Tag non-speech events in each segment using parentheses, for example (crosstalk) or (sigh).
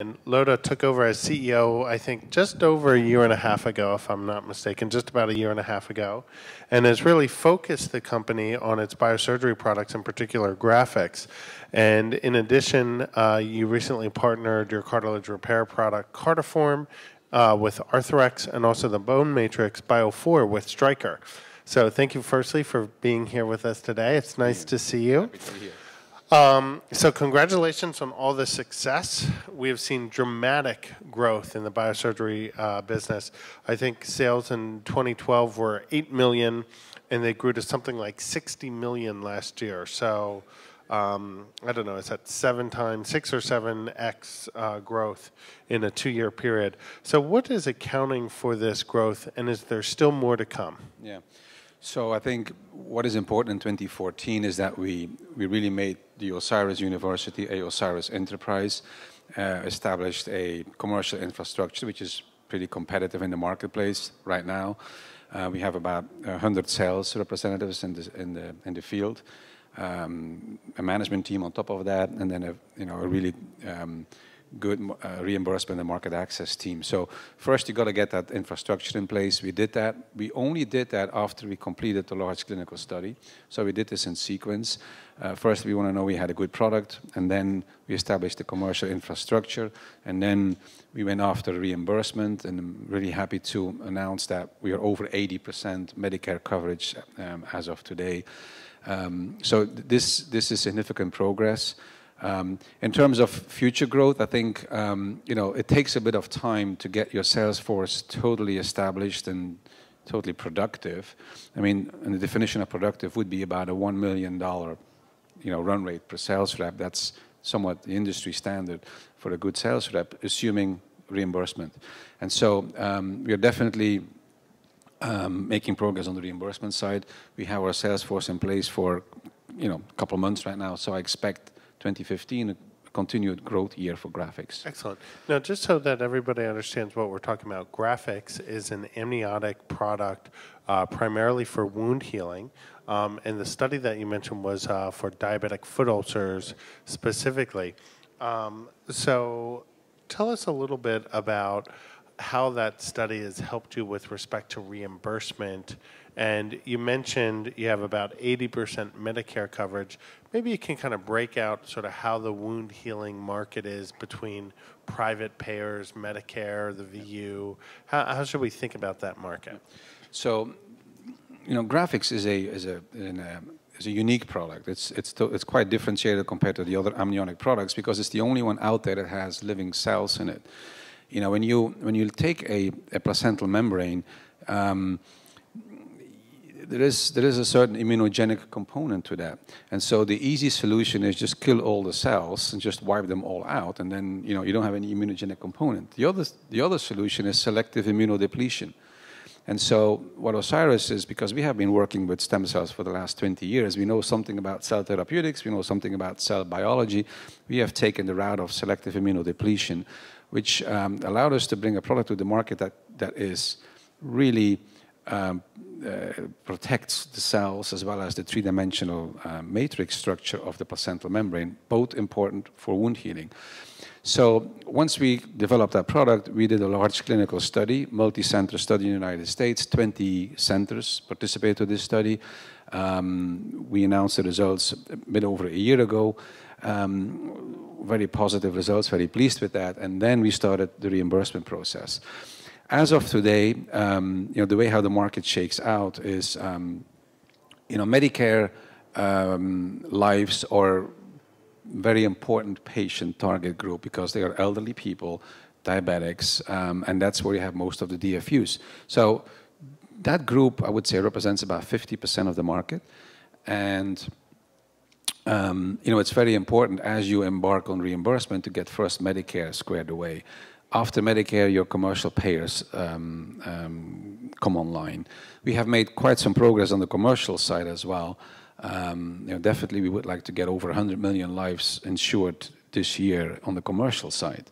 And Lode took over as CEO, I think, just over a year and a half ago, if I'm not mistaken, just about a year and a half ago, and has really focused the company on its biosurgery products, in particular Grafix. And in addition, uh, you recently partnered your cartilage repair product, Cartiform, uh, with Arthrex, and also the Bone Matrix Bio4 with Stryker. So thank you, firstly, for being here with us today. It's nice to see you. Um, so congratulations on all the success. We have seen dramatic growth in the biosurgery uh, business. I think sales in 2012 were 8 million, and they grew to something like 60 million last year. So um, I don't know, is that seven times, six or seven X uh, growth in a two year period. So, what is accounting for this growth, and is there still more to come? Yeah. So I think what is important in 2014 is that we, we really made the Osiris University a Osiris enterprise, uh, established a commercial infrastructure which is pretty competitive in the marketplace right now. Uh, we have about 100 sales representatives in the, in the, in the field, um, a management team on top of that, and then a, you know, a really um, good uh, reimbursement and market access team. So first you got to get that infrastructure in place. We did that. We only did that after we completed the large clinical study. So we did this in sequence. Uh, first we want to know we had a good product and then we established the commercial infrastructure and then we went after reimbursement and I'm really happy to announce that we are over 80% Medicare coverage um, as of today. Um, so th this, this is significant progress. Um, in terms of future growth, I think um, you know it takes a bit of time to get your sales force totally established and totally productive. I mean, and the definition of productive would be about a one million dollar, you know, run rate per sales rep. That's somewhat the industry standard for a good sales rep, assuming reimbursement. And so um, we are definitely um, making progress on the reimbursement side. We have our sales force in place for you know a couple of months right now, so I expect 2015 a continued growth year for Grafix. Excellent. Now, just so that everybody understands what we're talking about, Grafix is an amniotic product uh, primarily for wound healing. Um, and the study that you mentioned was uh, for diabetic foot ulcers specifically. Um, so, tell us a little bit about how that study has helped you with respect to reimbursement. And you mentioned you have about 80% Medicare coverage. Maybe you can kind of break out sort of how the wound healing market is between private payers, Medicare, the VA. How, how should we think about that market? So, you know, Grafix is a is a, a is a unique product. It's it's it's quite differentiated compared to the other amniotic products because it's the only one out there that has living cells in it you know, when you when you take a, a placental membrane, um, there is there is a certain immunogenic component to that, and so the easy solution is just kill all the cells and just wipe them all out, and then you know you don't have any immunogenic component. The other the other solution is selective immunodepletion. And so what Osiris is, because we have been working with stem cells for the last 20 years, we know something about cell therapeutics, we know something about cell biology. We have taken the route of selective immunodepletion which um, allowed us to bring a product to the market that, that is really um, uh, protects the cells as well as the three-dimensional uh, matrix structure of the placental membrane, both important for wound healing. So once we developed that product, we did a large clinical study, multi-center study in the United States. 20 centers participated in this study. Um, we announced the results a bit over a year ago. Um, very positive results, very pleased with that. And then we started the reimbursement process. As of today, um, you know, the way how the market shakes out is, um, you know, Medicare um, lives are very important patient target group because they are elderly people, diabetics, um, and that's where you have most of the DFUs. So that group, I would say, represents about 50% of the market. And um, you know, it's very important as you embark on reimbursement to get first Medicare squared away. After Medicare, your commercial payers um, um, come online. We have made quite some progress on the commercial side as well. Um, you know, definitely, we would like to get over 100 million lives insured this year on the commercial side,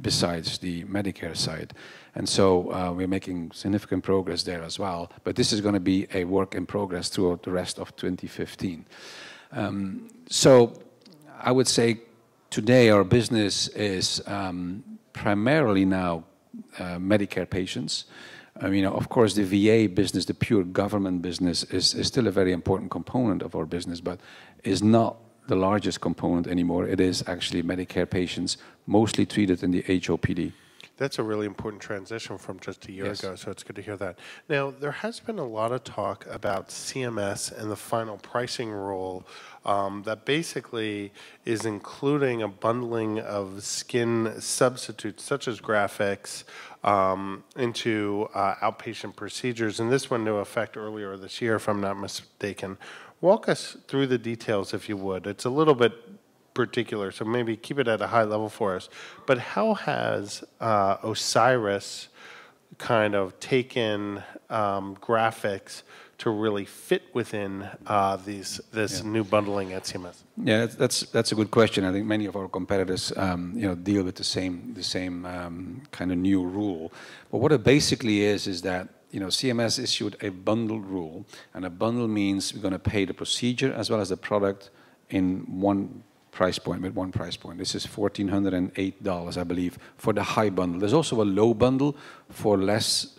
besides the Medicare side. And so uh, we're making significant progress there as well. But this is going to be a work in progress throughout the rest of 2015. Um, so I would say today our business is um, primarily now uh, Medicare patients. I mean, of course, the VA business, the pure government business, is, is still a very important component of our business, but is not the largest component anymore. It is actually Medicare patients, mostly treated in the HOPD. That's a really important transition from just a year Yes. ago, so it's good to hear that. Now, there has been a lot of talk about CMS and the final pricing rule um, that basically is including a bundling of skin substitutes, such as Grafix, um, into uh, outpatient procedures, and this went into effect earlier this year, if I'm not mistaken. Walk us through the details, if you would. It's a little bit particular, so maybe keep it at a high level for us. But how has uh, Osiris kind of taken um, Grafix to really fit within uh, these this new bundling at CMS? Yeah, that's, that's that's a good question. I think many of our competitors, um, you know, deal with the same the same um, kind of new rule. But what it basically is is that you know CMS issued a bundled rule, and a bundle means we're going to pay the procedure as well as the product in one price point with one price point. This is fourteen hundred and eight dollars, I believe, for the high bundle. There's also a low bundle for less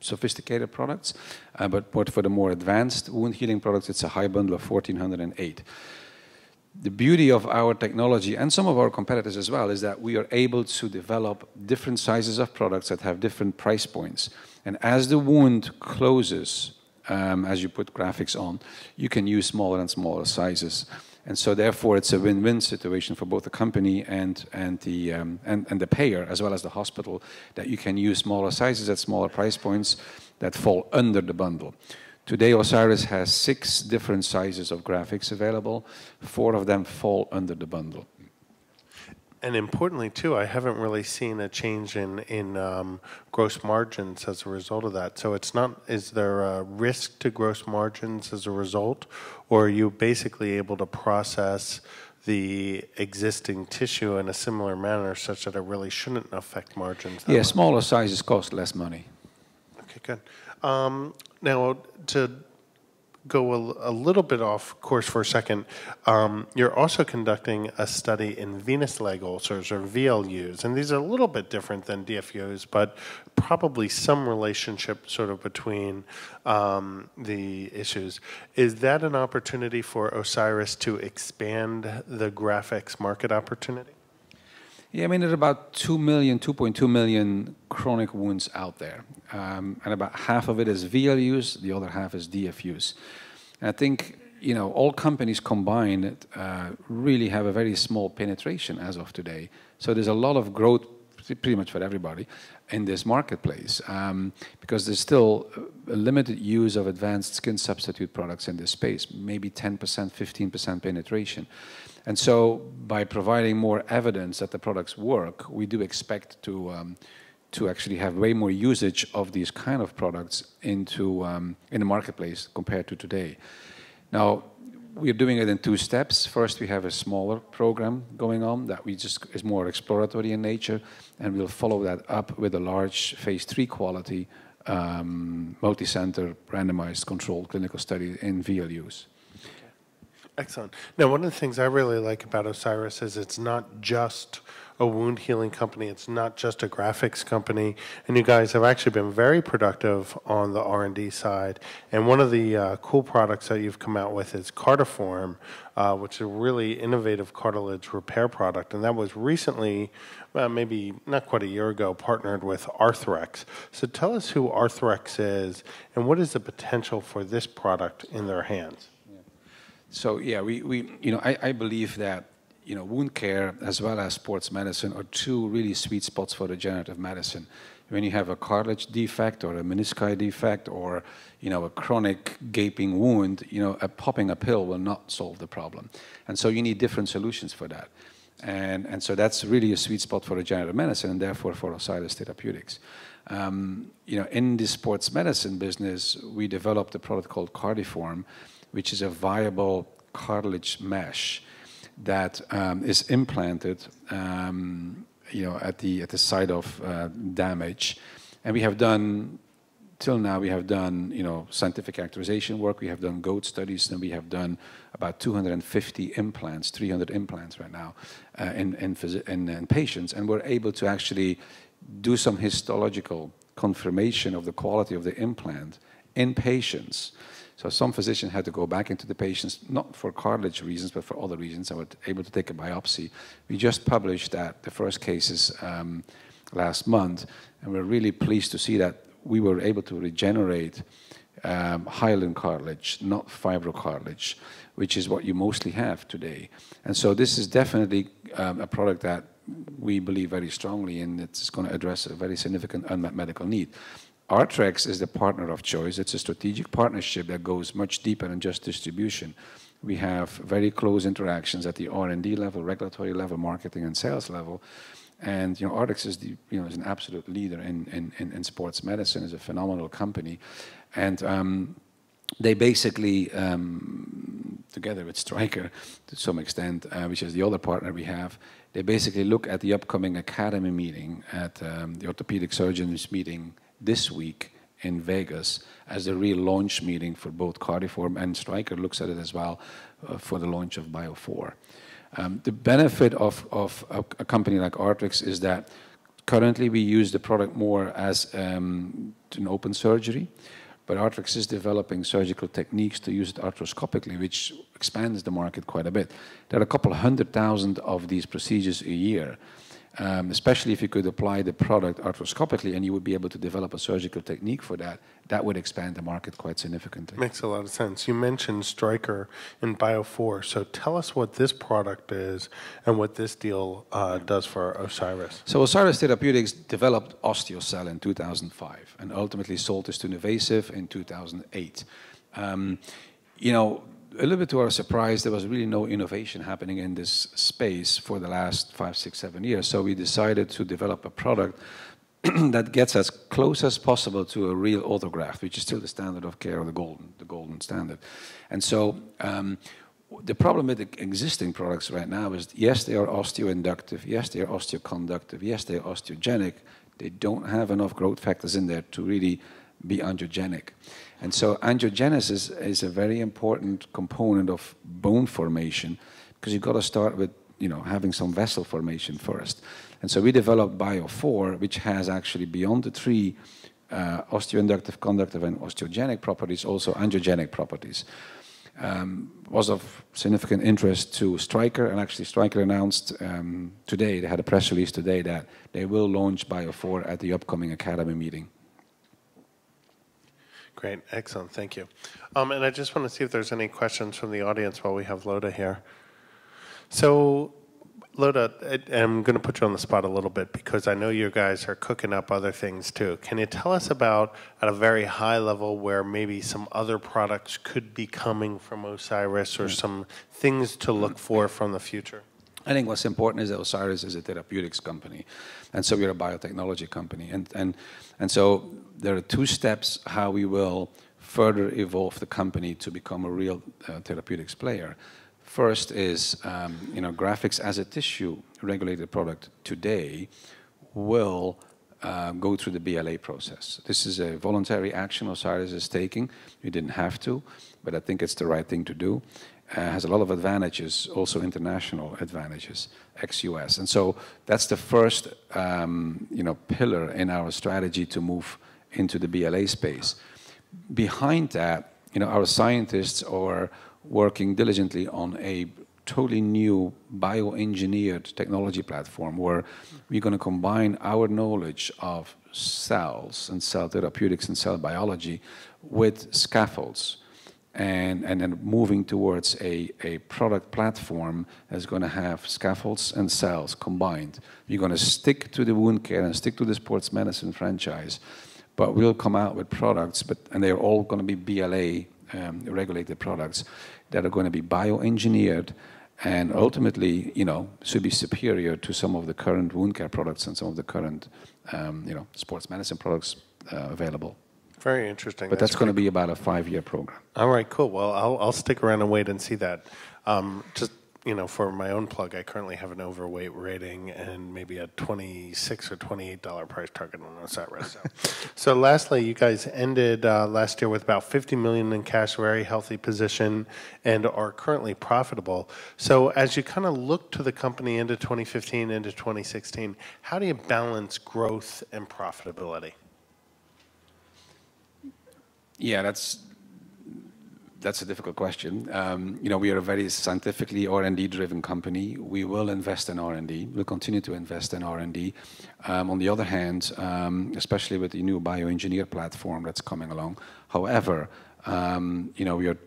sophisticated products, uh, but, but for the more advanced wound healing products, it's a high bundle of fourteen hundred and eight the beauty of our technology and some of our competitors as well is that we are able to develop different sizes of products that have different price points. And as the wound closes, um, as you put Grafix on, you can use smaller and smaller sizes. And so therefore it's a win-win situation for both the company and, and, the, um, and, and the payer as well as the hospital that you can use smaller sizes at smaller price points that fall under the bundle. Today, Osiris has six different sizes of Grafix available. Four of them fall under the bundle. And importantly, too, I haven't really seen a change in in um, gross margins as a result of that. So it's not. Is there a risk to gross margins as a result, or are you basically able to process the existing tissue in a similar manner, such that it really shouldn't affect margins? Yeah, much? smaller sizes cost less money. Okay, good. Um, now, to go a, a little bit off course for a second, um, you're also conducting a study in venous leg ulcers or VLUs, and these are a little bit different than DFUs, but probably some relationship sort of between um, the issues. Is that an opportunity for Osiris to expand the Grafix market opportunity? Yeah, I mean, there are about 2 million, 2.2 million chronic wounds out there. Um, and about half of it is VLUs, the other half is DFUs. And I think, you know, all companies combined uh, really have a very small penetration as of today. So there's a lot of growth pretty much for everybody in this marketplace um, because there's still a limited use of advanced skin substitute products in this space, maybe 10%, 15% penetration. And so by providing more evidence that the products work, we do expect to, um, to actually have way more usage of these kind of products into, um, in the marketplace compared to today. Now, we're doing it in two steps. First, we have a smaller program going on that we just is more exploratory in nature, and we'll follow that up with a large phase three quality, um, multi-center, randomized, controlled clinical study in VLUs. Excellent. Now, one of the things I really like about Osiris is it's not just a wound healing company. It's not just a Grafix company. And you guys have actually been very productive on the R&D side. And one of the uh, cool products that you've come out with is Cartiform, uh, which is a really innovative cartilage repair product. And that was recently, uh, maybe not quite a year ago, partnered with Arthrex. So tell us who Arthrex is and what is the potential for this product in their hands? So yeah, we, we you know I, I believe that you know wound care as well as sports medicine are two really sweet spots for regenerative medicine. When you have a cartilage defect or a menisci defect or you know a chronic gaping wound, you know a popping a pill will not solve the problem, and so you need different solutions for that. And, and so that's really a sweet spot for regenerative medicine and therefore for Osiris Therapeutics. Um, you know, in the sports medicine business, we developed a product called Cartiform, which is a viable cartilage mesh that um, is implanted, um, you know, at the at the site of uh, damage, and we have done till now, we have done, you know, scientific characterization work. We have done goat studies, and we have done about 250 implants, 300 implants right now uh, in, in, in, in patients. And we're able to actually do some histological confirmation of the quality of the implant in patients. So some physicians had to go back into the patients, not for cartilage reasons, but for other reasons, and were able to take a biopsy. We just published that, the first cases um, last month, and we're really pleased to see that we were able to regenerate um, hyaline cartilage, not fibrocartilage, which is what you mostly have today. And so this is definitely um, a product that we believe very strongly in. It's going to address a very significant unmet medical need. Arthrex is the partner of choice. It's a strategic partnership that goes much deeper than just distribution. We have very close interactions at the R&D level, regulatory level, marketing and sales level. And you know, Arthrex is the you know is an absolute leader in in, in, in sports medicine. is a phenomenal company, and um, they basically um, together with Stryker to some extent, uh, which is the other partner we have. They basically look at the upcoming academy meeting at um, the orthopedic surgeons meeting this week in Vegas as a real launch meeting for both Cartiform and Stryker looks at it as well uh, for the launch of Bio4. Um, the benefit of, of a, a, company like Arthrex is that currently we use the product more as um, an open surgery, but Arthrex is developing surgical techniques to use it arthroscopically, which expands the market quite a bit. There are a couple hundred thousand of these procedures a year um, especially if you could apply the product arthroscopically and you would be able to develop a surgical technique for that, that would expand the market quite significantly. Makes a lot of sense. You mentioned Stryker and Bio4, so tell us what this product is and what this deal uh, does for Osiris. So Osiris Therapeutics developed Osteocel in 2005 and ultimately sold this to NuVasive in 2008. Um, you know, a little bit to our surprise, there was really no innovation happening in this space for the last five, six, seven years. So we decided to develop a product (clears throat) that gets as close as possible to a real autograft, which is still the standard of care, the golden, the golden standard. And so um, the problem with the existing products right now is, yes, they are osteoinductive, yes, they are osteoconductive, yes, they are osteogenic. They don't have enough growth factors in there to really be angiogenic. And so angiogenesis is a very important component of bone formation because you've got to start with you know, having some vessel formation first. And so we developed Bio4, which has actually beyond the three uh, osteoinductive, conductive, and osteogenic properties, also angiogenic properties. Um, was of significant interest to Stryker, and actually Stryker announced um, today, they had a press release today that they will launch Bio4 at the upcoming Academy meeting. Great, excellent, thank you. Um, and I just want to see if there's any questions from the audience while we have Lode here. So, Lode, I'm going to put you on the spot a little bit because I know you guys are cooking up other things too. Can you tell us about, at a very high level, where maybe some other products could be coming from Osiris or some things to look for from the future? I think what's important is that Osiris is a therapeutics company, and so we're a biotechnology company, and and and so there are two steps how we will further evolve the company to become a real uh, therapeutics player. First is um, you know Grafix as a tissue regulated product today will uh, go through the BLA process. This is a voluntary action Osiris is taking. We didn't have to, but I think it's the right thing to do has a lot of advantages, also international advantages, ex-US. And so that's the first, um, you know, pillar in our strategy to move into the BLA space. Behind that, you know, our scientists are working diligently on a totally new bioengineered technology platform where we're going to combine our knowledge of cells and cell therapeutics and cell biology with scaffolds and, and then moving towards a, a product platform that's going to have scaffolds and cells combined. You're going to stick to the wound care and stick to the sports medicine franchise, but we'll come out with products, but, and they're all going to be BLA um, regulated products that are going to be bioengineered and ultimately, you know, should be superior to some of the current wound care products and some of the current, um, you know, sports medicine products uh, available. Very interesting. But that's, that's going to be about a five-year program. All right, cool. Well, I'll, I'll stick around and wait and see that. Um, just you know, for my own plug, I currently have an overweight rating and maybe a 26 or 28 dollar price target on Osiris. (laughs) So, so lastly, you guys ended uh, last year with about 50 million in cash, very healthy position, and are currently profitable. So as you kind of look to the company into 2015, into 2016, how do you balance growth and profitability? Yeah, that's that's a difficult question. Um, you know, we are a very scientifically R&D driven company. We will invest in R&D. We'll continue to invest in R&D. Um, on the other hand, um, especially with the new bioengineer platform that's coming along. However, um, you know, we are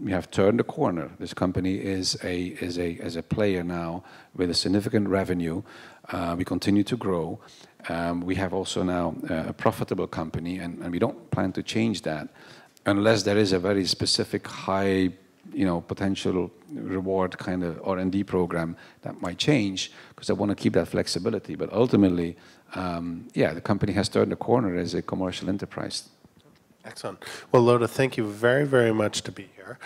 we have turned the corner. This company is a is a as a player now with a significant revenue. Uh, we continue to grow. Um, we have also now uh, a profitable company, and, we don't plan to change that unless there is a very specific high you know potential reward kind of R&D program that might change because I want to keep that flexibility. But ultimately, um, yeah, the company has turned the corner as a commercial enterprise. Excellent. Well, Lode, thank you very, very much to be here.